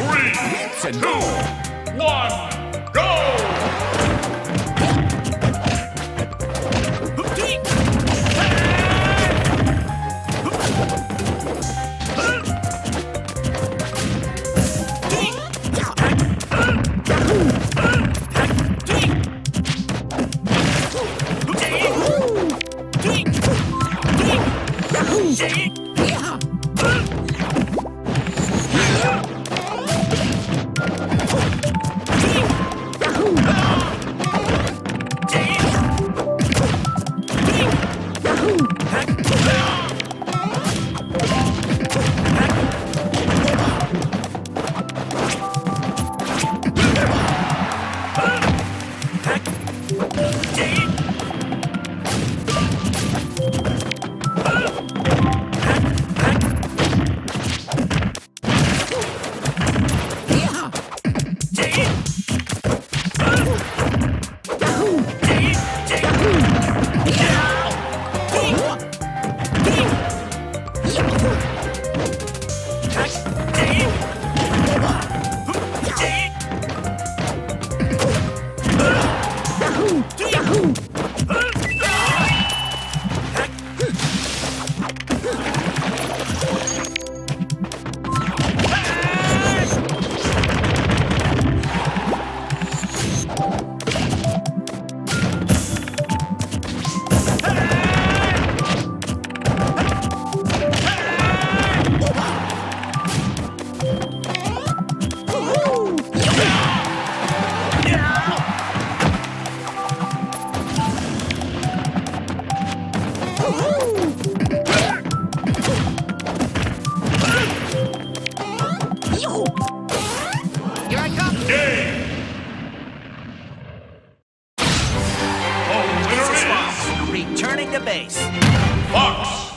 Three, two, one, go! Here Returning to base. Fox!